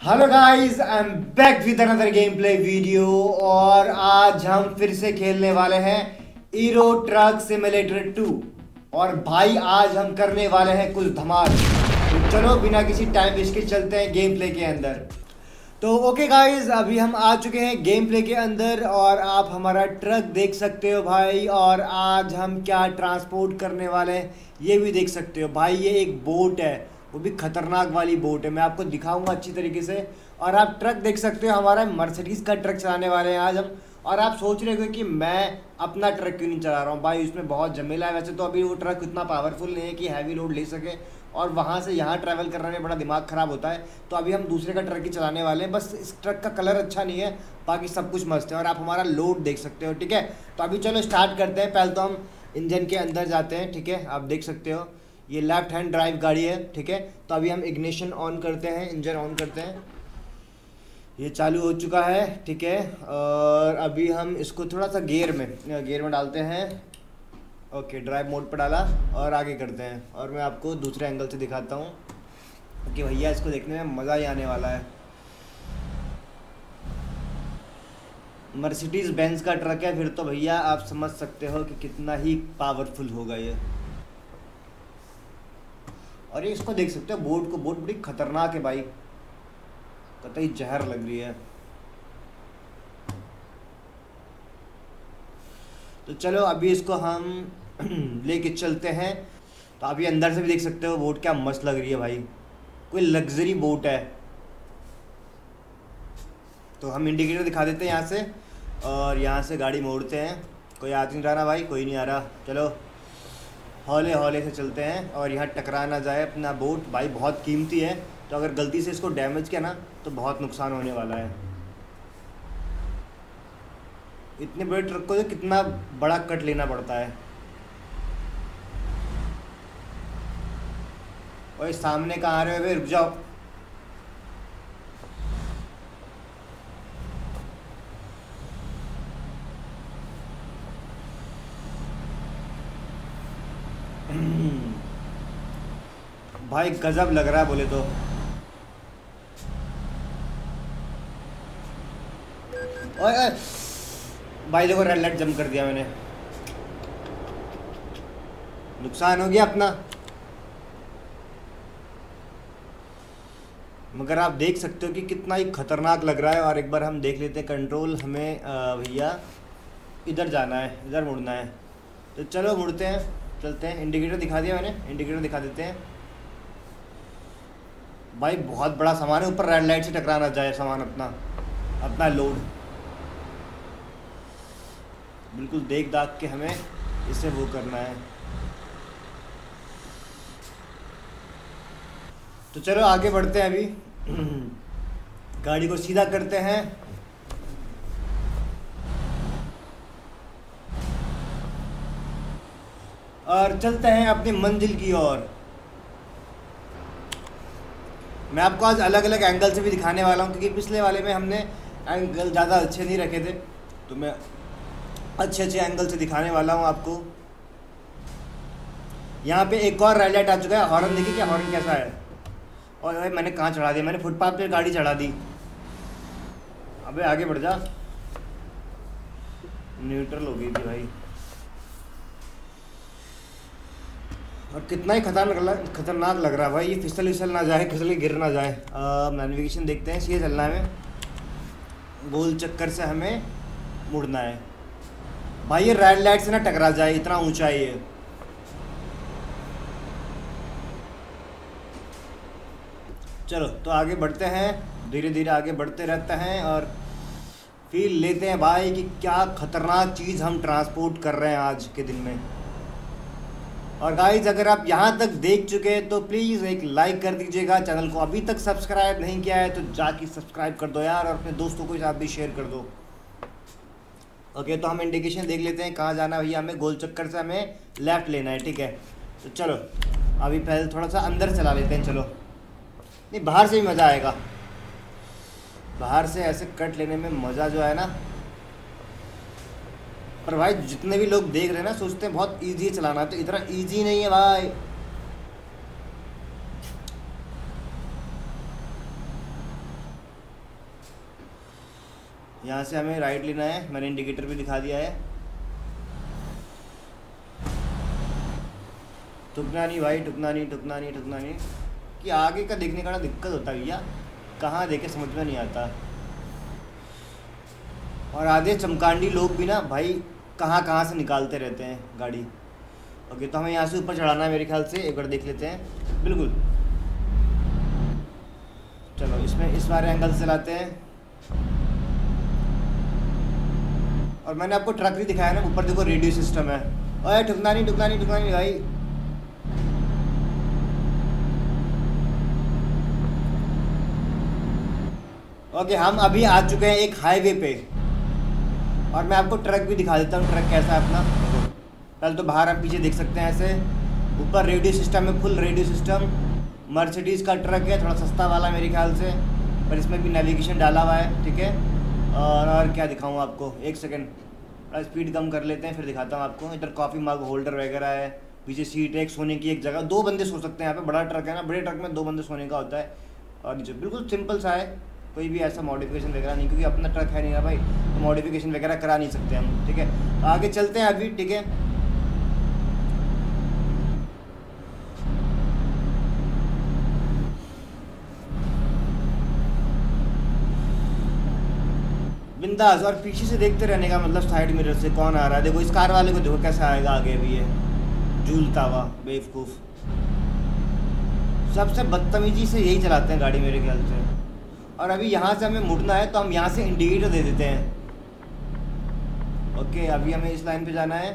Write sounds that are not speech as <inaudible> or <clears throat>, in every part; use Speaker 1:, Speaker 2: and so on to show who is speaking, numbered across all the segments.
Speaker 1: Hello guys I am back with another game play video और आज हम फिर से खेलने वाले हैं ईरो ट्रक सिमुलेटर 2 और भाई, आज हम करने वाले हैं कुछ धमाल। तो चलो, बिना किसी टाइम वेस्ट के चलते हैं गेम प्ले के अंदर। तो ओके गाइस अभी हम आ चुके हैं गेम प्ले के अंदर और आप हमारा ट्रक देख सकते हो भाई। और आज हम क्या ट्रांसपोर्ट करने वाले हैं, ये भी देख सकते हो। भाई, ये एक बोट है। वो भी खतरनाक वाली बोट है। मैं आपको दिखाऊँगा अच्छी तरीके से। और आप ट्रक देख सकते हो, हमारा मर्सिडीज़ का ट्रक चलाने वाले हैं आज हम। और आप सोच रहे हो कि मैं अपना ट्रक क्यों नहीं चला रहा हूँ? भाई, उसमें बहुत जमेला है। वैसे तो अभी वो ट्रक इतना पावरफुल नहीं है कि हैवी लोड ले सके। और वहाँ से यहाँ ट्रैवल करने में बड़ा दिमाग ख़राब होता है। तो अभी हम दूसरे का ट्रक ही चलाने वाले हैं। बस इस ट्रक का कलर अच्छा नहीं है। बाकी सब कुछ मस्त है। और आप हमारा लोड देख सकते हो, ठीक है? तो अभी चलो स्टार्ट करते हैं। पहले तो हम इंजन के अंदर जाते हैं, ठीक है? आप देख सकते हो। ये लेफ़्ट हैंड ड्राइव गाड़ी है, ठीक है? तो अभी हम इग्निशन ऑन करते हैं इंजन ऑन करते हैं। ये चालू हो चुका है, ठीक है? और अभी हम इसको थोड़ा सा गियर में गियर में डालते हैं। ओके ड्राइव मोड पर डाला और आगे करते हैं। और मैं आपको दूसरे एंगल से दिखाता हूँ कि भैया इसको देखने में मज़ा ही आने वाला है। मर्सिडीज़ बेंज का ट्रक है, फिर तो भैया आप समझ सकते हो कि कितना ही पावरफुल होगा ये। और ये इसको देख सकते हो, बोट को, बोट बड़ी खतरनाक है भाई। कतई जहर लग रही है। तो चलो, अभी इसको हम <clears throat> लेके चलते हैं। तो अभी अंदर से भी देख सकते हो, बोट क्या मस्त लग रही है भाई। कोई लग्जरी बोट है। तो हम इंडिकेटर दिखा देते हैं यहाँ से, और यहाँ से गाड़ी मोड़ते हैं। कोई आ नहीं रहा भाई, कोई नहीं आ रहा। चलो। हौले हौले से चलते हैं और यहाँ टकरा ना जाए अपना बोट। भाई, बहुत कीमती है तो अगर गलती से इसको डैमेज किया ना तो बहुत नुकसान होने वाला है। इतने बड़े ट्रक को तो कितना बड़ा कट लेना पड़ता है। और सामने कहाँ आ रहे हो? भाई रुक जाओ। भाई गजब लग रहा है बोले तो। ओए ओए। भाई देखो रेड लाइट जम कर दिया मैंने। नुकसान हो गया अपना। मगर आप देख सकते हो कि कितना ही खतरनाक लग रहा है और एक बार हम देख लेते हैं कंट्रोल हमें भैया, इधर जाना है, इधर मुड़ना है। तो चलो मुड़ते हैं, चलते हैं। इंडिकेटर दिखा दिया मैंने इंडिकेटर दिखा देते हैं। भाई, बहुत बड़ा सामान है, ऊपर रेड लाइट से टकराना, जाए सामान अपना अपना लोड बिल्कुल देख दाख के हमें इसे वो करना है। तो चलो आगे बढ़ते हैं अभी। <clears throat> गाड़ी को सीधा करते हैं। और चलते हैं अपनी मंजिल की ओर। मैं आपको आज अलग अलग एंगल से भी दिखाने वाला हूँ, क्योंकि पिछले वाले में हमने एंगल ज़्यादा अच्छे नहीं रखे थे। तो मैं अच्छे अच्छे एंगल से दिखाने वाला हूँ आपको। यहाँ पे एक और रेड लाइट आ चुका है हॉर्न देखिए क्या हॉर्न कैसा है। और भाई मैंने कहाँ चढ़ा दिया? मैंने फुटपाथ पे गाड़ी चढ़ा दी। अबे आगे बढ़ जा। न्यूट्रल हो गई थी भाई। और कितना ही खतरनाक खतरनाक लग रहा है भाई। ये फिसल फिसल ना जाए, फिसल गिर ना जाए। नेविगेशन देखते हैं, सीधे चलना है गोल चक्कर से हमें मुड़ना है। भाई, ये रेड लाइट से ना टकरा जाए, इतना ऊँचा ये। चलो तो आगे बढ़ते हैं। धीरे धीरे आगे बढ़ते रहते हैं और फील लेते हैं भाई कि क्या खतरनाक चीज़ हम ट्रांसपोर्ट कर रहे हैं आज के दिन में। और गाइज़ अगर आप यहाँ तक देख चुके हैं तो प्लीज़ एक लाइक कर दीजिएगा। चैनल को अभी तक सब्सक्राइब नहीं किया है तो जाके सब्सक्राइब कर दो यार, और अपने दोस्तों को साथ भी शेयर कर दो। ओके तो हम इंडिकेशन देख लेते हैं, कहाँ जाना भैया हमें? गोल चक्कर से हमें लेफ़्ट लेना है, ठीक है? तो चलो, अभी पहले थोड़ा सा अंदर चला लेते हैं, चलो। नहीं, बाहर से भी मज़ा आएगा। बाहर से ऐसे कट लेने में मज़ा जो है ना पर भाई, जितने भी लोग देख रहे हैं ना, सोचते हैं बहुत ईजी है चलाना तो इतना ईजी नहीं है भाई। यहाँ से हमें राइट लेना है, मैंने इंडिकेटर भी दिखा दिया है। टुकना नहीं भाई टुकना नहीं टुकना नहीं टुकना नहीं। कि आगे का देखने का ना दिक्कत होता है भैया, कहाँ देखे समझ में नहीं आता। और आधे चमकांडी लोग भी ना भाई कहाँ कहाँ से निकालते रहते हैं गाड़ी? ओके तो हमें यहाँ से ऊपर चढ़ाना है मेरे ख्याल से। एक बार देख लेते हैं। बिल्कुल। चलो, इसमें इस बारे एंगल से चलाते हैं। और मैंने आपको ट्रक भी दिखाया ना, ऊपर देखो रेडियो सिस्टम है। और ठुकना नहीं ठुकना नहीं ठुकना नहीं भाई। ओके हम अभी आ चुके हैं एक हाईवे पे। और मैं आपको ट्रक भी दिखा देता हूँ, ट्रक कैसा है अपना। पहले तो बाहर आप पीछे देख सकते हैं ऐसे। ऊपर रेडियो सिस्टम है, फुल रेडियो सिस्टम। मर्सिडीज़ का ट्रक है, थोड़ा सस्ता वाला मेरे ख्याल से, पर इसमें भी नेविगेशन डाला हुआ है, ठीक है? और और क्या दिखाऊँ आपको, एक सेकेंड थोड़ा स्पीड कम कर लेते हैं, फिर दिखाता हूँ आपको। इधर कॉफ़ी मग होल्डर वगैरह है, पीछे सीट है, एक सोने की एक जगह। दो बंदे सो सकते हैं यहाँ पे, बड़ा ट्रक है ना, बड़े ट्रक में दो बंदे सोने का होता है। और नीचे बिल्कुल सिंपल सा है। कोई भी ऐसा मॉडिफिकेशन वगैरह नहीं, क्योंकि अपना ट्रक है नहीं ना भाई तो मॉडिफिकेशन वगैरह करा नहीं सकते हम, ठीक है? आगे चलते हैं अभी, ठीक है? बिंदास, और पीछे से देखते रहने का मतलब साइड मिरर से कौन आ रहा है? देखो, इस कार वाले को देखो कैसा आएगा आगे भी है झूलता हुआ, बेवकूफ़। सबसे बदतमीजी से यही चलाते हैं गाड़ी मेरे ख्याल से। और अभी यहाँ से हमें मुड़ना है तो हम यहाँ से इंडिकेटर दे देते हैं। ओके अभी हमें इस लाइन पे जाना है।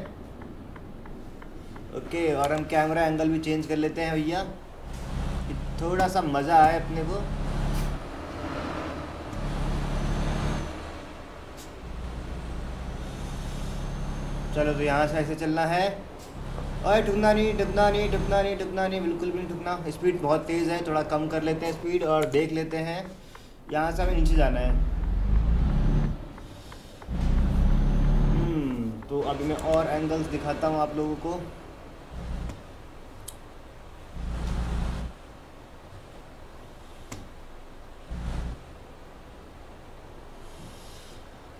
Speaker 1: ओके और हम कैमरा एंगल भी चेंज कर लेते हैं भैया। थोड़ा सा मज़ा आए अपने को। चलो तो यहाँ से ऐसे चलना है। और ठुकना नहीं ठुकना नहीं ठुकना नहीं ठुकना नहीं, बिल्कुल भी नहीं ठुकना स्पीड बहुत तेज़ है, थोड़ा कम कर लेते हैं स्पीड और देख लेते हैं। यहाँ से हमें नीचे जाना है। हम्म, तो अभी मैं और एंगल्स दिखाता हूँ आप लोगों को।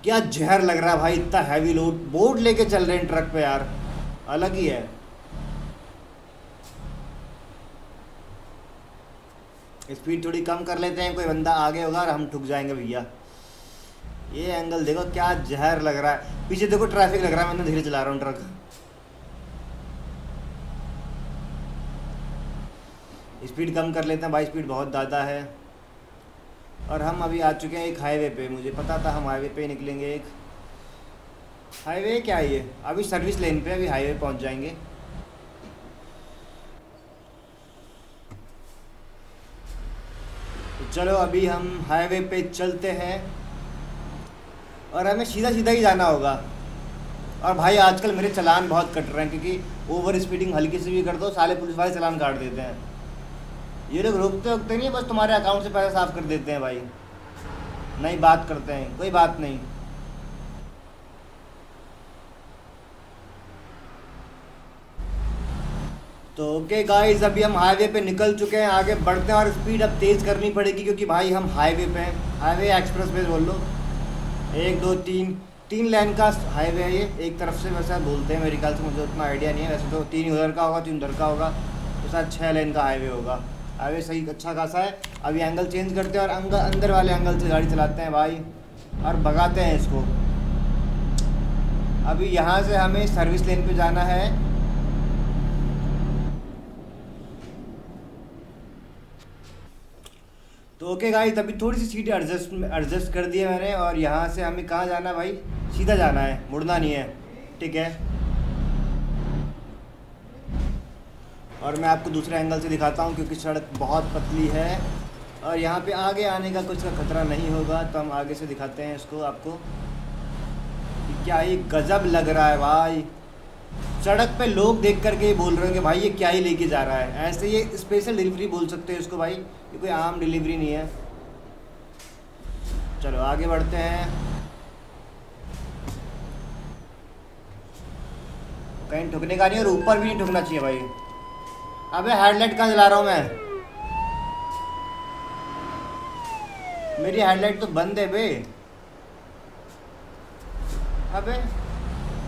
Speaker 1: क्या जहर लग रहा है भाई? इतना हैवी लोड बोर्ड लेके चल रहे हैं ट्रक पे यार। अलग ही है। स्पीड थोड़ी कम कर लेते हैं, कोई बंदा आगे होगा और हम ठुक जाएँगे भैया। ये एंगल देखो क्या जहर लग रहा है। पीछे देखो ट्रैफ़िक लग रहा है, मैं धीरे चला रहा हूँ ट्रक स्पीड कम कर लेते हैं, भाई स्पीड बहुत ज़्यादा है। और हम अभी आ चुके हैं एक हाईवे पे, मुझे पता था हम हाईवे पे निकलेंगे एक। हाईवे क्या है ये? अभी सर्विस लेन पे अभी हाईवे पहुँच जाएँगे। चलो अभी हम हाईवे पे चलते हैं। और हमें सीधा सीधा ही जाना होगा। और भाई, आजकल मेरे चलान बहुत कट रहे हैं क्योंकि ओवर स्पीडिंग हल्की से भी कर दो, साले पुलिस वाले चलान काट देते हैं। ये लोग रोकते रोकते नहीं बस तुम्हारे अकाउंट से पैसा साफ़ कर देते हैं भाई। नहीं, बात करते हैं, कोई बात नहीं। तो ओके गाइस अभी हम हाईवे पे निकल चुके हैं, आगे बढ़ते हैं और स्पीड अब तेज़ करनी पड़ेगी क्योंकि भाई हम हाईवे पे हैं। हाईवे एक्सप्रेस वे बोल लो। एक, दो, तीन तीन लाइन का हाईवे है ये। एक तरफ़ से वैसा बोलते हैं मेरे ख्याल से, मुझे उतना आइडिया नहीं है। वैसे तो तीन उधर का होगा, तीन उधर का होगा। तो शायद छः लाइन का हाईवे होगा। हाईवे सही अच्छा खासा है। अभी एंगल चेंज करते हैं और अंगल अंदर वाले एंगल से गाड़ी चलाते हैं भाई। और भगाते हैं इसको। अभी यहाँ से हमें सर्विस लेन पे जाना है। तो ओके गाइस अभी थोड़ी सी सीटें एडजस्ट एडजस्ट कर दिए मैंने और यहाँ से हमें कहाँ जाना है भाई? सीधा जाना है, मुड़ना नहीं है, ठीक है? और मैं आपको दूसरे एंगल से दिखाता हूँ क्योंकि सड़क बहुत पतली है और यहाँ पे आगे आने का कुछ का खतरा नहीं होगा तो हम आगे से दिखाते हैं इसको आपको। क्या ही गज़ब लग रहा है भाई। सड़क पे लोग देख करके ये बोल रहे हैं कि भाई ये क्या ही लेके जा रहा है? ऐसे ये स्पेशल डिलीवरी बोल सकते हैं इसको भाई। ये कोई आम डिलीवरी नहीं है। चलो, आगे बढ़ते हैं। कहीं ठुकने का नहीं और ऊपर भी नहीं ठुकना चाहिए भाई। अबे हेडलाइट कहाँ जला रहा हूँ मैं? मेरी हेडलाइट तो बंद है बे। अबे,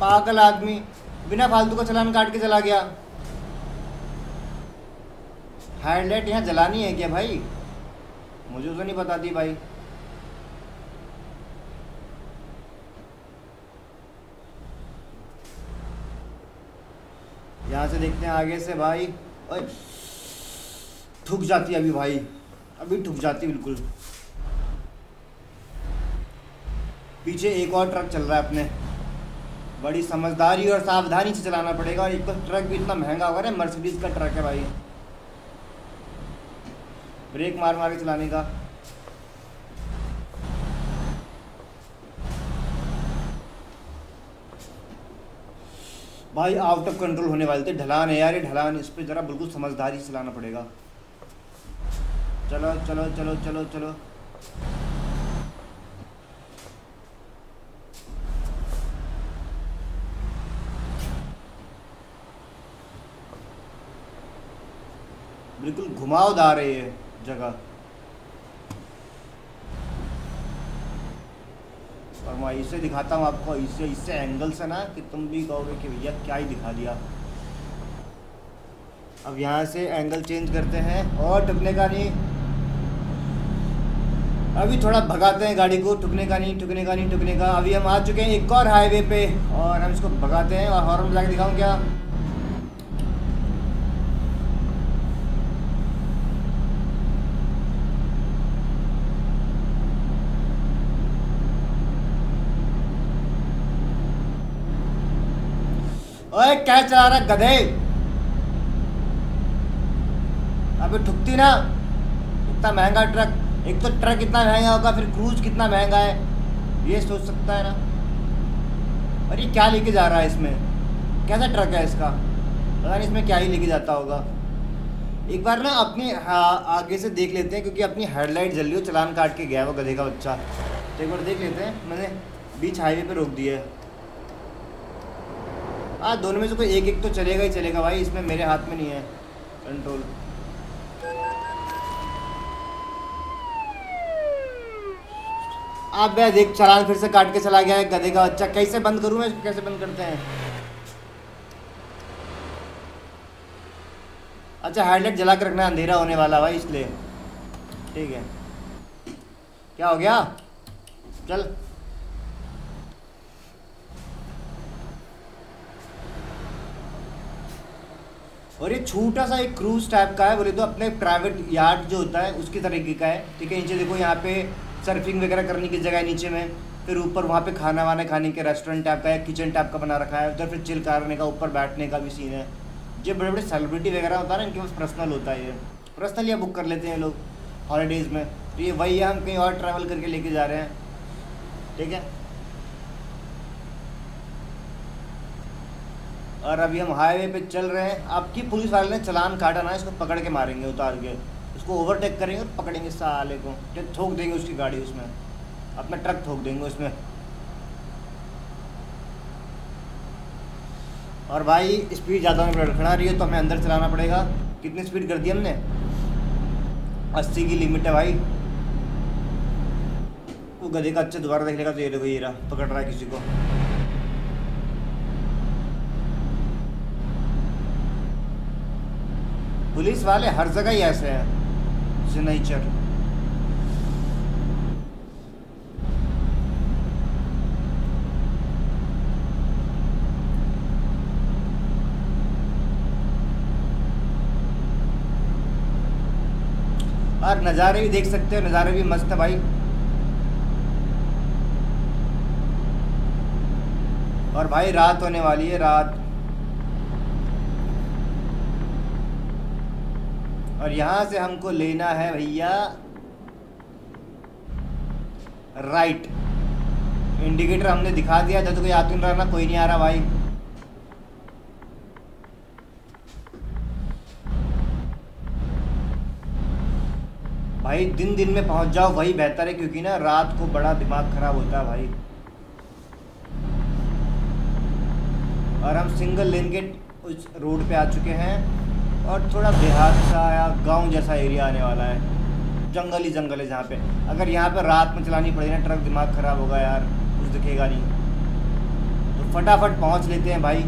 Speaker 1: पागल आदमी। बिना फालतू का चलान काट के चला गया। हेडलाइट यहाँ जलानी है क्या भाई? मुझे तो नहीं बताती भाई। यहाँ से देखते हैं आगे से भाई। ठुक जाती है अभी भाई। अभी ठुक जाती बिल्कुल। पीछे एक और ट्रक चल रहा है अपने। बड़ी समझदारी और सावधानी से चलाना पड़ेगा। और एक तो ट्रक भी इतना महँगा होगा ना मर्सिडीज का ट्रक है भाई। ब्रेक मार मार के चलाने का। भाई आउट ऑफ़ कंट्रोल होने वाले थे। ढलान है यार, ये ढलान, इस पर ज़रा बिल्कुल समझदारी से चलाना पड़ेगा। चलो चलो चलो चलो चलो। बिल्कुल घुमावदार है ये। जगह। और मैं इसे दिखाता हूँ आपको इससे इससे एंगल से ना, कि तुम भी कहोगे कि भैया क्या ही दिखा दिया। अब यहाँ से एंगल चेंज करते हैं, और टुकने का नहीं अभी थोड़ा भगाते हैं गाड़ी को टुकने का नहीं टुकने का नहीं टुकने का अभी हम आ चुके हैं एक और हाईवे पे, और हम इसको भगाते हैं, और हॉर्न के दिखाऊँ क्या? ओए क्या चला रहा गधे? अबे ठुकती ना। इतना महँगा ट्रक एक तो ट्रक इतना महँगा होगा फिर क्रूज कितना महँगा है? ये सोच सकता है ना। और ये क्या लेके जा रहा है इसमें? कैसा ट्रक है इसका? पता नहीं इसमें क्या ही लेके जाता होगा। एक बार ना अपनी हाँ, आगे से देख लेते हैं क्योंकि अपनी हेडलाइट जल रही हो चलान काट के गया वो गधे का बच्चा। तो एक बार देख लेते हैं मैंने बीच हाईवे पे रोक दिया है। हाँ दोनों में से कोई एक एक तो चलेगा ही चलेगा भाई, इसमें मेरे हाथ में नहीं है कंट्रोल आप भैया देख, चलान फिर से काट के चला गया है, गधे का बच्चा। कैसे बंद करूँ मैं इसको कैसे बंद करते हैं? अच्छा हेडलाइट जला कर रखना अंधेरा होने वाला भाई, इसलिए। ठीक है। क्या हो गया? चल। और ये छोटा सा एक क्रूज टाइप का है, बोले तो अपने प्राइवेट यार्ड जो होता है, उसकी तरीके का है। ठीक है, नीचे देखो यहाँ पे सर्फिंग वगैरह करने की जगह नीचे में। फिर ऊपर वहाँ पे खाना वाना खाने के रेस्टोरेंट टाइप का है किचन टाइप का बना रखा है। उधर फिर चिल करने का, ऊपर बैठने का भी सीन है। जो बड़े बड़े सेलिब्रिटी वगैरह होता है ना, इनके पास पर्सनल होता है ये। पर्सनल या बुक कर लेते हैं लोग हॉलीडेज़ में। तो ये वही है, हम कहीं और ट्रैवल करके लेके जा रहे हैं। ठीक है? और अभी हम हाईवे पे चल रहे हैं। आपकी पुलिस वाले ने चलान काटा ना, इसको पकड़ के मारेंगे, उतार के। उसको ओवरटेक करेंगे और पकड़ेंगे साले को। ठोक देंगे उसकी गाड़ी उसमें। अपना ट्रक ठोक देंगे उसमें। और भाई स्पीड ज़्यादा में लड़खड़ा रही है तो हमें अंदर चलाना पड़ेगा। कितनी स्पीड कर दी हमने? अस्सी की लिमिट है भाई। वो गधे का अच्छा दोबारा देख लेगा तो ये देखो, ये रहा, पकड़ रहा है किसी को। पुलिस वाले हर जगह ही ऐसे हैं। सिनेचर और नज़ारे भी देख सकते हो, नज़ारे भी मस्त है भाई। और भाई रात होने वाली है, रात। और यहाँ से हमको लेना है भैया राइट। इंडिकेटर हमने दिखा दिया था तो कोई आतुन रहा ना कोई नहीं आ रहा भाई। भाई दिन दिन में पहुँच जाओ, वही बेहतर है, क्योंकि ना रात को बड़ा दिमाग खराब होता है भाई। और हम सिंगल लेन के उस रोड पे आ चुके हैं। और थोड़ा देहात सा या गाँव जैसा एरिया आने वाला है। जंगल ही जंगल है जहाँ पे। अगर यहाँ पे रात में चलानी पड़ेगी ना, ट्रक दिमाग ख़राब होगा यार, कुछ दिखेगा नहीं। तो फटाफट पहुँच लेते हैं भाई।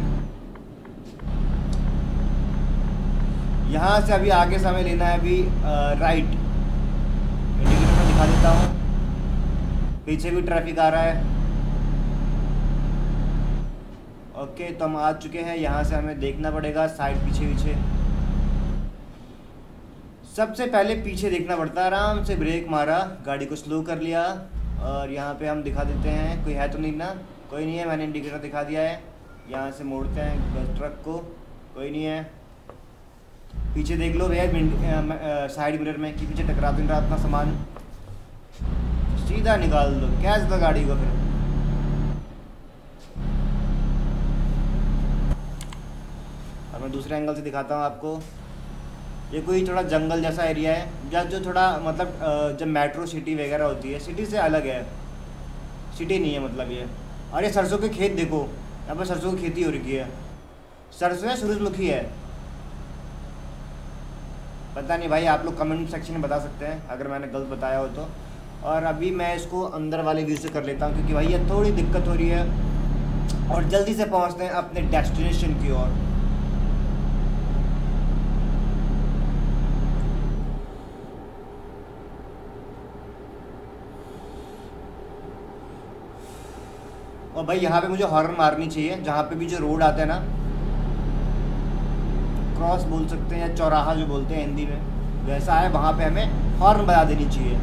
Speaker 1: यहाँ से अभी आगे से हमें लेना है अभी राइट इंडिकेटर में दिखा देता हूँ। पीछे भी ट्रैफ़िक आ रहा है। ओके तो हम आ चुके हैं। यहाँ से हमें देखना पड़ेगा साइड पीछे पीछे सबसे पहले पीछे देखना पड़ता है। आराम से ब्रेक मारा, गाड़ी को स्लो कर लिया। और यहाँ पे हम दिखा देते हैं, कोई है तो नहीं ना? कोई नहीं है, मैंने इंडिकेटर दिखा दिया है। यहाँ से मोड़ते हैं ट्रक को। कोई नहीं है। पीछे देख लो भैया साइड मिरर में कि पीछे टकरा तो रहा अपना सामान। सीधा निकाल दो, कैच दो गाड़ी को फिर। अब मैं दूसरे एंगल से दिखाता हूँ आपको। ये कोई थोड़ा जंगल जैसा एरिया है जहाँ जो थोड़ा मतलब जब मेट्रो सिटी वगैरह होती है सिटी से अलग है। सिटी नहीं है मतलब ये। और ये सरसों के खेत देखो, यहाँ पर सरसों की खेती हो रही है। सरसों है, सूरजमुखी है। पता नहीं भाई, आप लोग कमेंट सेक्शन में बता सकते हैं, अगर मैंने गलत बताया हो तो। और अभी मैं इसको अंदर वाले व्यू से कर लेता हूँ, क्योंकि भाई ये थोड़ी दिक्कत हो रही है। और जल्दी से पहुँचते हैं अपने डेस्टिनेशन की ओर। और भाई यहाँ पे मुझे हॉर्न मारनी चाहिए, जहाँ पे भी जो रोड आता है ना क्रॉस बोल सकते हैं या चौराहा जो बोलते हैं हिंदी में, वैसा है, वहाँ पे हमें हॉर्न बजा देनी चाहिए।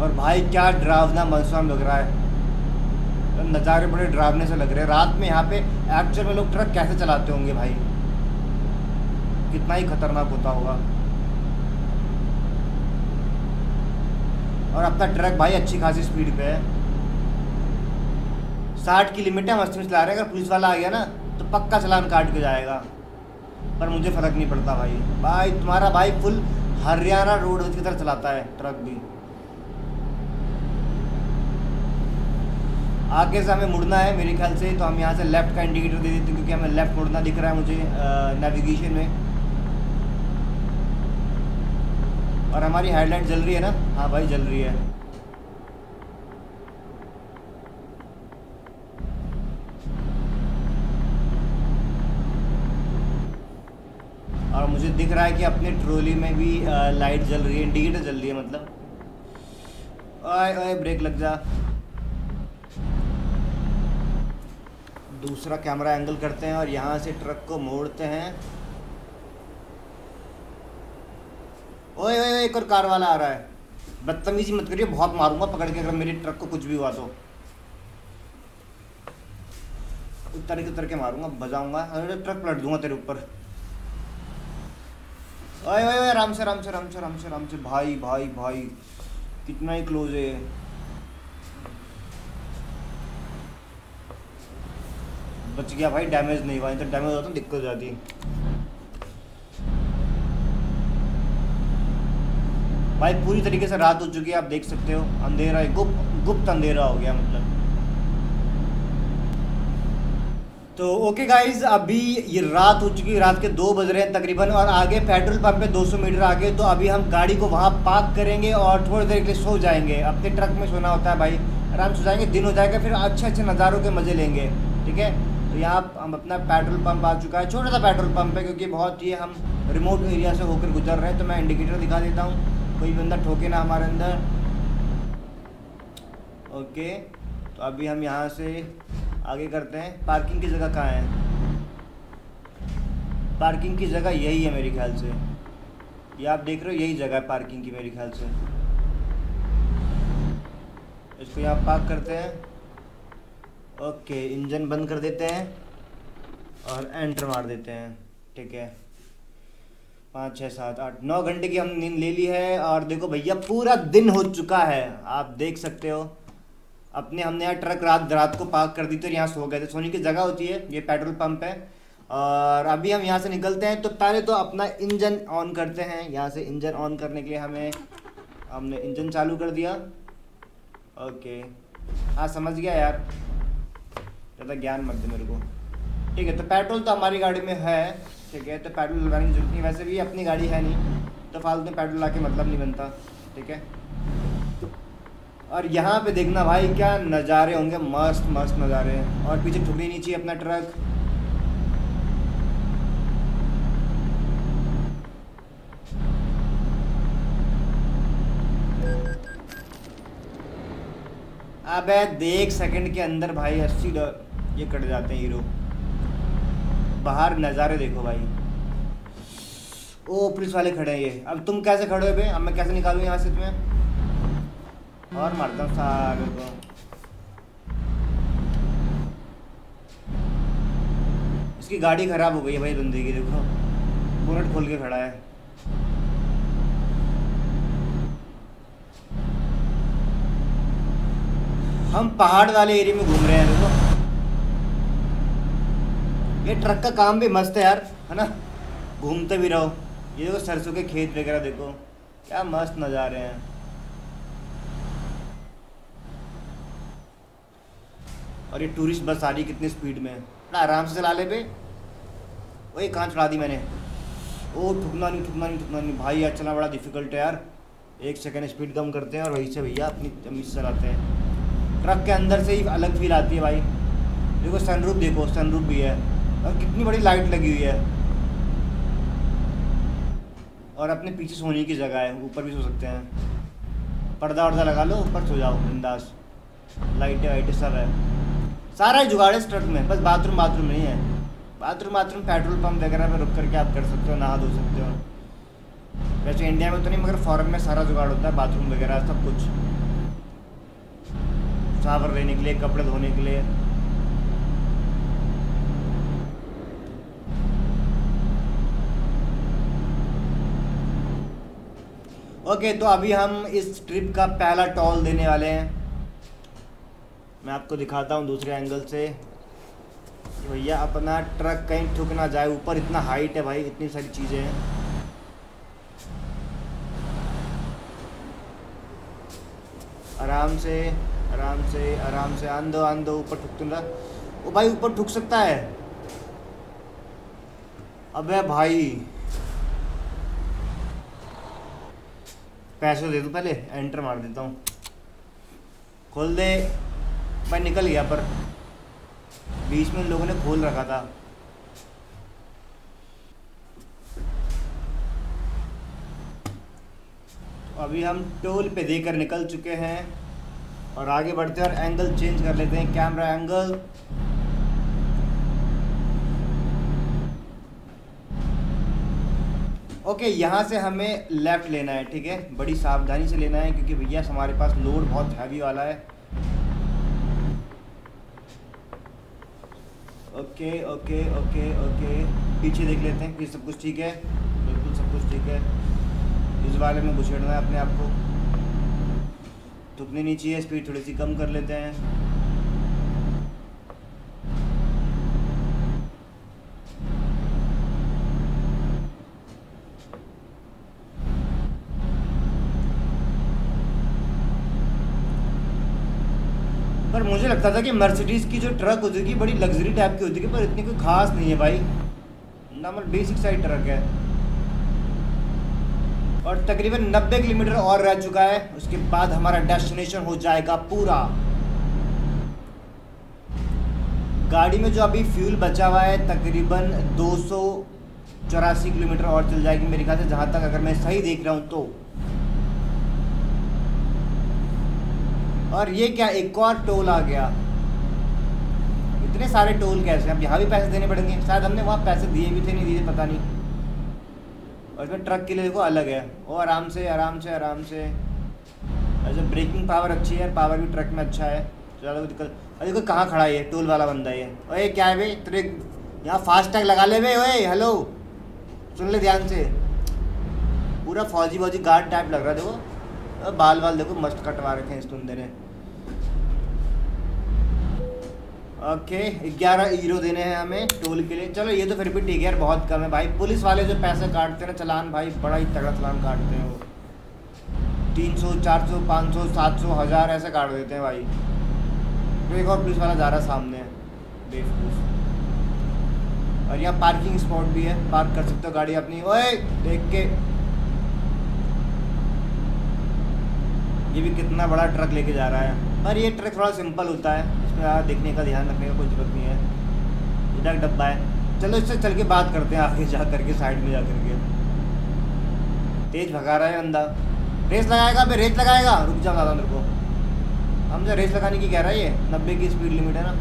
Speaker 1: और भाई क्या ड्रावना मनसूम लग रहा है। तो नज़ारे बड़े ड्रावने से लग रहे हैं। रात में यहाँ पे एक्चुअल में लोग ट्रक कैसे चलाते होंगे भाई? कितना ही खतरनाक होता होगा। और अपना ट्रक भाई अच्छी खासी स्पीड पे है। साठ की लिमिट है मस्ती में चला रहे हैं। अगर पुलिस वाला आ गया ना तो पक्का चलान काट के जाएगा। पर मुझे फ़र्क नहीं पड़ता भाई। भाई, तुम्हारा भाई फुल हरियाणा रोड की तरह चलाता है ट्रक भी। आगे से हमें मुड़ना है, मेरे ख्याल से। तो हम यहाँ से लेफ़्ट का इंडिकेटर दे देते हैं, क्योंकि हमें लेफ़्ट मुड़ना दिख रहा है मुझे नेविगेशन में। और हमारी हेडलाइट जल रही है ना? हाँ भाई, जल रही है। और मुझे दिख रहा है कि अपने ट्रोली में भी लाइट जल रही है इंडिकेटर जल रही है मतलब। आए आए ब्रेक लग जा। दूसरा कैमरा एंगल करते हैं और यहाँ से ट्रक को मोड़ते हैं। ओए ओए एक और कार वाला आ रहा है। बदतमीजी मत करिए, बहुत मारूँगा पकड़ के, अगर मेरी ट्रक को कुछ भी हुआ तो। उतर के उतर के मारूँगा, बजाऊँगा। अरे ट्रक पलट दूँगा तेरे ऊपर। ओए ओए ओए राम से राम से राम से राम से राम से। भाई भाई भाई, कितना ही क्लोज है बच गया भाई डैमेज नहीं हुआ तो डैमेज होता तो दिक्कत हो जाती। भाई, पूरी तरीके से रात हो चुकी है, आप देख सकते हो। अंधेरा है गुप्त गुप्त अंधेरा हो गया मतलब। तो ओके गाइज़ अभी ये रात हो चुकी है, रात के दो बज रहे हैं तकरीबन, और आगे पेट्रोल पंप पे 200 मीटर आगे तो अभी हम गाड़ी को वहाँ पार्क करेंगे और थोड़ी देर के लिए सो जाएँगे। अपने ट्रक में सोना होता है, भाई। आराम से जाएँगे, दिन हो जाएगा, फिर अच्छे अच्छे नज़ारों के मज़े लेंगे, ठीक है? तो यहाँ हम अपना पेट्रोल पंप आ चुका है, छोटा सा पेट्रोल पंप है, क्योंकि बहुत ही हम रिमोट एरिया से होकर गुजर रहे हैं तो मैं इंडिकेटर दिखा देता हूँ। कोई बंदा ठोके ना हमारे अंदर। ओके तो अभी हम यहाँ से आगे करते हैं। पार्किंग की जगह कहाँ है? पार्किंग की जगह यही है मेरे ख्याल से। ये आप देख रहे हो, यही जगह है पार्किंग की मेरे ख्याल से। इसको यहाँ पार्क करते हैं। ओके, इंजन बंद कर देते हैं और एंटर मार देते हैं, ठीक है? पाँच छः सात, आठ, नौ घंटे की हम नींद ले ली है और देखो भैया पूरा दिन हो चुका है। आप देख सकते हो। अपने, हमने यहाँ ट्रक रात रात को पार्क कर दी थी और यहाँ सो गए थे। सोने की जगह होती है, ये पेट्रोल पंप है। और अभी हम यहाँ से निकलते हैं तो पहले तो अपना इंजन ऑन करते हैं। यहाँ से इंजन ऑन करने के लिए हमें, हमने इंजन चालू कर दिया। ओके। हाँ समझ गया यार। ज़्यादा ज्ञान मत दे मेरे को। ठीक है तो पेट्रोल तो हमारी गाड़ी में है, ठीक है तो पेट्रोल लगाने की ज़रूरत नहीं, वैसे भी अपनी गाड़ी है नहीं तो फालतू में पेट्रोल ला मतलब नहीं बनता, ठीक है? और यहाँ पे देखना भाई, क्या नज़ारे होंगे, मस्त मस्त नज़ारे, और पीछे ठुकनी नहीं चाहिए अपना ट्रक। अबे, देख सेकंड के अंदर भाई, अस्सी ये कट जाते हैं हीरो। बाहर नज़ारे देखो भाई। ओ, पुलिस वाले खड़े हैं ये। अब तुम कैसे खड़े हो बे? अब मैं कैसे निकालूँ यहाँ से तुम्हें? और मारता हूँ सारे को। इसकी गाड़ी ख़राब हो गई है भाई बंदे की, देखो। बोनट खोल के खड़ा है। हम पहाड़ वाले एरिया में घूम रहे हैं, देखो। ये ट्रक का काम भी मस्त है यार, है ना? घूमते भी रहो। ये देखो सरसों के खेत वगैरह देखो, क्या मस्त नज़ारे हैं। और ये टूरिस्ट बस आ रही कितनी स्पीड में। ना आराम से चला ले पे वही कहाँ चढ़ा दी मैंने? ओ ठुकना नहीं ठुकना नहीं ठुकना नहीं। भाई यार चलना बड़ा डिफ़िकल्ट है यार। एक सेकेंड स्पीड कम करते हैं और वहीं से भैया अपनी ज़मीन से चलाते हैं। ट्रक के अंदर से ही अलग फील आती है भाई। देखो सनरूफ देखो सनरूफ भी है। और कितनी बड़ी लाइट लगी हुई है। और अपने पीछे सोने की जगह है, ऊपर भी सो सकते हैं। पर्दा वर्दा लगा लो, ऊपर सो जाओ, बिंदास। लाइटें वाइटें सब है। सारा ही जुगाड़ है इस ट्रक में, बस बाथरूम बाथरूम नहीं है। बाथरूम बाथरूम, पेट्रोल पंप वगैरह में रुक करके आप कर सकते हो, नहा धो सकते हो। वैसे इंडिया में तो नहीं मगर फॉरेन में सारा जुगाड़ होता है, बाथरूम वगैरह, सब कुछ। सावर लेने के लिए, कपड़े धोने के लिए। ओके तो अभी हम इस ट्रिप का पहला टॉल देने वाले हैं। मैं आपको दिखाता हूँ दूसरे एंगल से। भैया, अपना ट्रक कहीं ठुक ना जाए, ऊपर इतना हाइट है भाई, इतनी सारी चीज़ें हैं। आराम से आराम से आराम से आन दो आन दो ऊपर ठुक तुम वो भाई, ऊपर ठुक सकता है? अबे भाई पैसे दे दो पहले एंटर मार देता हूँ। खोल दे। मैं निकल गया, पर बीच में उन लोगों ने खोल रखा था। अभी हम टोल पे देकर निकल चुके हैं और आगे बढ़ते हैं और एंगल चेंज कर लेते हैं। कैमरा एंगल ओके यहाँ से हमें लेफ़्ट लेना है, ठीक है? बड़ी सावधानी से लेना है, क्योंकि भैया, हमारे पास लोड बहुत हैवी वाला है। ओके ओके ओके ओके पीछे देख लेते हैं कि सब कुछ ठीक है? बिल्कुल सब कुछ ठीक है। इस वाले में घुसेड़ना है अपने आप को। थुकनी नहीं चाहिए स्पीड थोड़ी सी कम कर लेते हैं। मुझे लगता था कि मर्सिडीज़ की जो ट्रक होती थी, बड़ी लग्जरी टाइप की होती थी, पर इतनी कोई खास नहीं है भाई। नॉर्मल बेसिक साइड ट्रक है। और तकरीबन 90 किलोमीटर और रह चुका है। उसके बाद हमारा डेस्टिनेशन हो जाएगा पूरा। गाड़ी में जो अभी फ्यूल बचा हुआ है, तकरीबन दो सौ चौरासी किलोमीटर और चल जाएगी मेरे ख्याल से, जहाँ तक अगर मैं सही देख रहा हूँ तो। और ये क्या, एक और टोल आ गया। इतने सारे टोल कैसे हैं? अब यहाँ भी पैसे देने पड़ेंगे। शायद हमने वहाँ पैसे दिए भी थे, नहीं दिए पता नहीं। और इसमें ट्रक के लिए देखो अलग है। वो आराम से आराम से आराम से। अच्छा ब्रेकिंग पावर अच्छी है, पावर भी ट्रक में अच्छा है। ज़्यादा दिक्कत अरे देखो कहाँ खड़ा है टोल वाला बंदा ये। ओए, क्या है भाई? तेरे यहाँ फास्ट टैग लगा ले भाई, ओए हेलो सुन ले ध्यान से। पूरा फौजी वौजी गार्ड टाइप लग रहा है, देखो। बाल बाल देखो, मस्त कटवा रखे हैं इस बंदे ने ओके ग्यारह हीरो देने हैं हमें टोल के लिए। चलो, ये तो फिर भी ठीक है यार, बहुत कम है भाई। पुलिस वाले जो पैसे काटते हैं ना, चलान भाई, बड़ा ही तगड़ा चलान काटते हैं वो। तीन सौ, चार सौ, पाँच सौ, सात सौ, हज़ार ऐसे काट देते हैं भाई। तो एक और पुलिस वाला जा रहा सामने, बेवकूफ़। और यहाँ पार्किंग स्पॉट भी है, पार्क कर सकते हो गाड़ी अपनी। ओए, देख के। ये भी कितना बड़ा ट्रक लेके जा रहा है। पर ये ट्रक थोड़ा सिंपल होता है इसमें देखने का ध्यान रखने का कोई ज़रूरत नहीं है। इधर डब्बा है। चलो इससे चल के बात करते हैं आगे जा करके, साइड में जा करके। तेज भगा रहा है बंदा रेस लगाएगा मैं रेस लगाएगा। रुक जा दादा मेरे को। हम जो रेस लगाने की कह रहा है, ये नब्बे की स्पीड लिमिट है ना।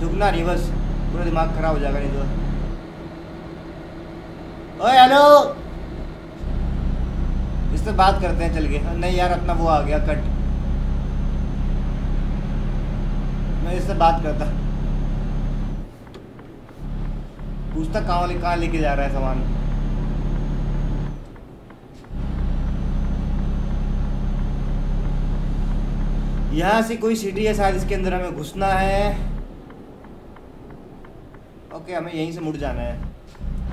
Speaker 1: झुकना नहीं बस पूरा दिमाग खराब हो जाएगा नहीं तो हेलो इससे बात करते हैं, चल के नहीं यार, अपना वो आ गया कट मैं इससे बात करता। पूछता कहाँ ले, कहाँ लेके जा रहा है सामान। यहाँ से कोई सिटी है शायद, इसके अंदर हमें घुसना है। ओके हमें यहीं से मुड़ जाना है।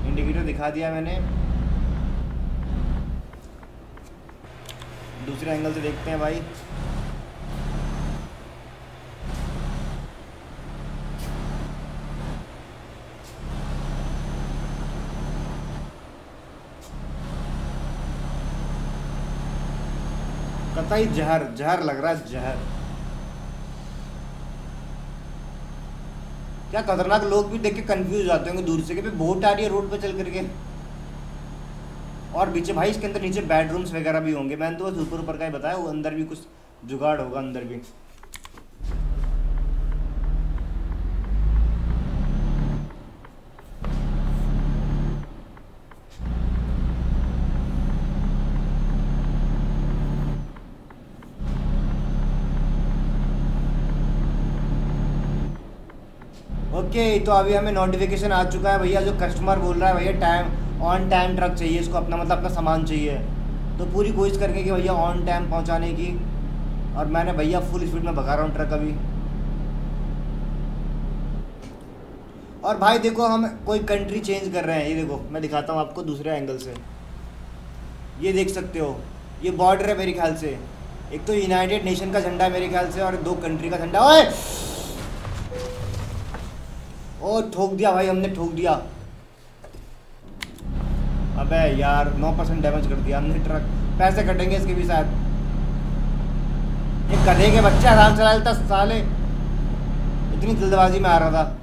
Speaker 1: इंडिकेटर दिखा दिया मैंने। दूसरे एंगल से देखते हैं भाई। कतई जहर जहर लग रहा है, जहर। क्या खतरनाक लोग भी देख के कंफ्यूज जाते होंगे, दूर से कि बोट आ रही है रोड पे चल करके। और पीछे भाई इसके अंदर नीचे बेडरूम्स वगैरह भी होंगे। मैंने तो बस ऊपर ऊपर का ही बताया वो अंदर भी कुछ जुगाड़ होगा अंदर भी। ओके okay, तो अभी हमें नोटिफिकेशन आ चुका है भैया जो कस्टमर बोल रहा है भैया टाइम ऑन टाइम ट्रक चाहिए, इसको अपना मतलब अपना सामान चाहिए। तो पूरी कोशिश करके कि भैया ऑन टाइम पहुँचाने की, और मैंने भैया फुल स्पीड में भगा रहा हूँ ट्रक अभी। और भाई देखो, हम कोई कंट्री चेंज कर रहे हैं, ये देखो, मैं दिखाता हूँ आपको दूसरे एंगल से। ये देख सकते हो, ये बॉर्डर है मेरे ख्याल से। एक तो यूनाइटेड नेशन का झंडा है मेरे ख्याल से, और दो कंट्री का झंडा। ओए! ओ, ठोक दिया भाई, हमने ठोक दिया। अबे यार, नौ परसेंट डैमेज कर दिया, हमने ट्रक पैसे कटेंगे इसके भी साथ ये के बच्चे, आराम चला लेता साले इतनी जल्दबाजी में आ रहा था।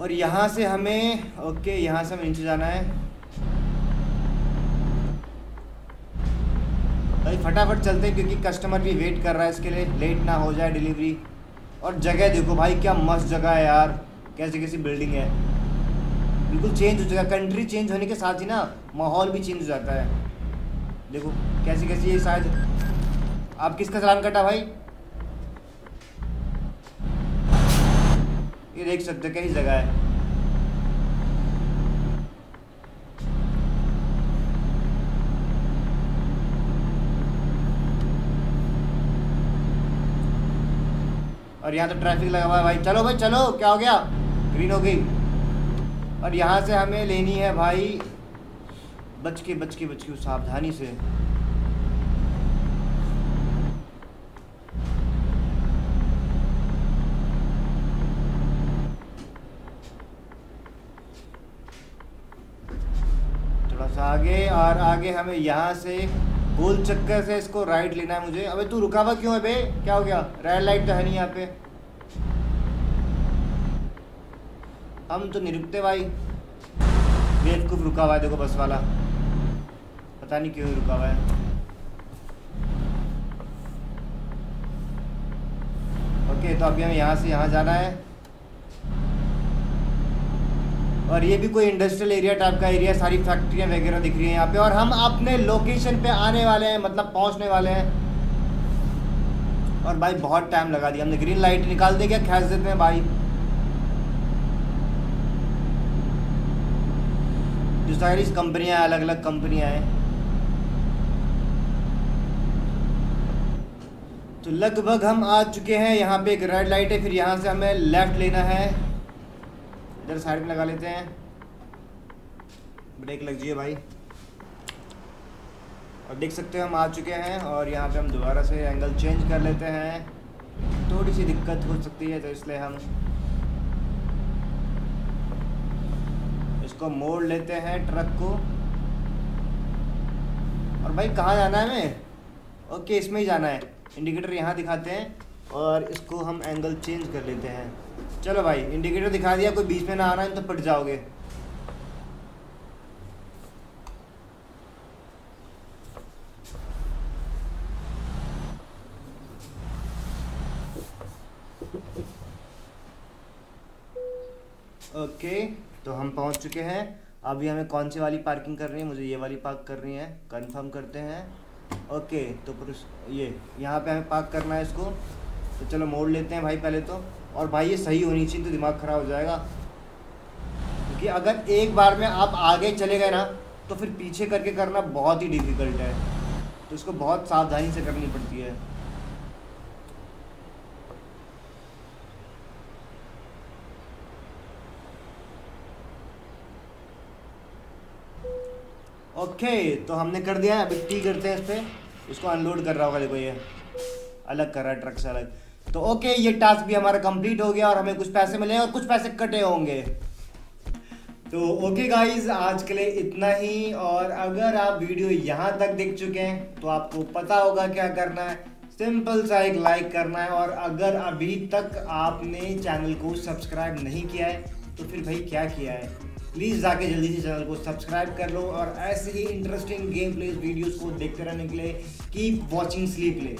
Speaker 1: और यहाँ से हमें, ओके, यहाँ से हमें नीचे जाना है। भाई, फटाफट चलते हैं, क्योंकि कस्टमर भी वेट कर रहा है इसके लिए। लेट ना हो जाए डिलीवरी और जगह देखो भाई, क्या मस्त जगह है यार। कैसी कैसी बिल्डिंग है। बिल्कुल चेंज हो जाएगा कंट्री चेंज होने के साथ ही ना माहौल भी चेंज हो जाता है। देखो, कैसी कैसी ये शायद। आप किसका चलान कटा भाई? ये देख सकते कई जगह है। और यहाँ तो ट्रैफ़िक लगा हुआ है भाई। चलो भाई, चलो। क्या हो गया? ग्रीन हो गई। और यहाँ से हमें लेनी है भाई बच के बच के बच के सावधानी से। थोड़ा सा आगे, और आगे हमें यहाँ से गोल चक्कर से इसको राइट लेना है मुझे। अबे तू रुका हुआ क्यों है बे? क्या हो गया? रेड लाइट तो है नहीं यहाँ पे। हम तो नहीं रुकते भाई। बेवकूफ़ रुका हुआ है, देखो बस वाला। पता नहीं क्यों रुका हुआ है। ओके तो अभी हमें यहाँ से यहाँ जाना है। और ये भी कोई इंडस्ट्रियल एरिया टाइप का एरिया सारी फैक्ट्रियाँ वगैरह दिख रही हैं यहाँ पे। और हम अपने लोकेशन पे आने वाले हैं मतलब पहुँचने वाले हैं। और भाई बहुत टाइम लगा दिया हमने। ग्रीन लाइट निकाल दे क्या? खेच देते हैं भाई। सारी कंपनियाँ अलग अलग कंपनियाँ हैं तो लगभग हम आ चुके हैं, यहाँ पे एक रेड लाइट है, फिर यहाँ से हमें लेफ़्ट लेना है। इधर साइड में लगा लेते हैं। ब्रेक लग जाइए भाई। और देख सकते हैं हम आ चुके हैं और यहाँ पे हम दोबारा से एंगल चेंज कर लेते हैं। थोड़ी सी दिक्कत हो सकती है तो इसलिए हम इसको मोड़ लेते हैं ट्रक को। और भाई, कहाँ जाना है हमें? ओके, इसमें ही जाना है। इंडिकेटर यहाँ दिखाते हैं और इसको हम एंगल चेंज कर लेते हैं। चलो भाई इंडिकेटर दिखा दिया, कोई बीच में ना आना है तो पट जाओगे ओके तो हम पहुँच चुके हैं। अभी हमें कौन सी वाली पार्किंग करनी है? मुझे ये वाली पार्क करनी है। कंफर्म करते हैं। ओके तो ये, यहाँ पे हमें पार्क करना है इसको। तो चलो मोड़ लेते हैं भाई पहले तो। और भाई ये सही होनी चाहिए तो दिमाग ख़राब हो जाएगा। क्योंकि अगर एक बार में आप आगे चले गए ना तो फिर पीछे करके करना बहुत ही डिफ़िकल्ट है। तो इसको बहुत सावधानी से करनी पड़ती है। ओके तो हमने कर दिया अभी टी करते हैं इस पर इसको अनलोड कर रहा होगा, देखो ये। अलग कर रहा है ट्रक से अलग। तो ओके, ये टास्क भी हमारा कंप्लीट हो गया और हमें कुछ पैसे मिले और कुछ पैसे कटे होंगे। तो ओके गाइज़ आज के लिए इतना ही। और अगर आप वीडियो यहाँ तक देख चुके हैं तो आपको पता होगा क्या करना है। सिंपल सा एक लाइक करना है। और अगर अभी तक आपने चैनल को सब्सक्राइब नहीं किया है तो फिर भाई क्या किया है? प्लीज़ जाके जल्दी से चैनल को सब्सक्राइब कर लो और ऐसे ही इंटरेस्टिंग गेम प्लेज वीडियोज़ को देखते रहने के लिए कीप वॉचिंग स्लीप ले